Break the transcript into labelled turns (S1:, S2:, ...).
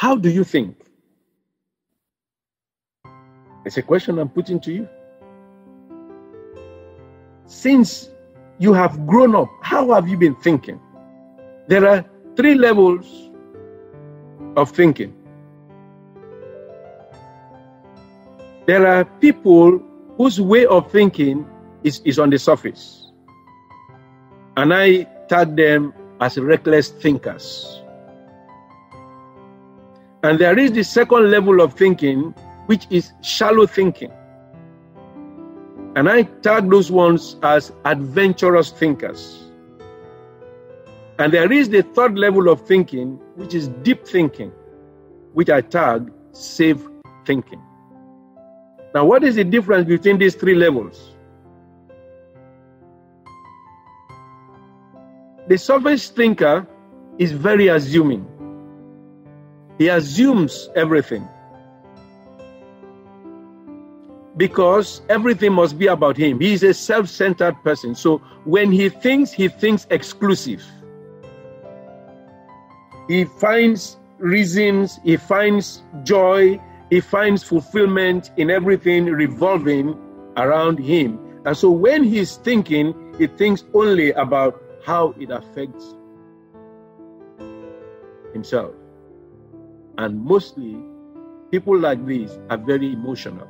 S1: How do you think? It's a question I'm putting to you. Since you have grown up, how have you been thinking? There are three levels of thinking. There are people whose way of thinking is, is on the surface. And I tag them as reckless thinkers. And there is the second level of thinking, which is shallow thinking. And I tag those ones as adventurous thinkers. And there is the third level of thinking, which is deep thinking, which I tag safe thinking. Now, what is the difference between these three levels? The surface thinker is very assuming. He assumes everything because everything must be about him. He is a self centered person. So when he thinks, he thinks exclusive. He finds reasons, he finds joy, he finds fulfillment in everything revolving around him. And so when he's thinking, he thinks only about how it affects himself. And mostly, people like this are very emotional.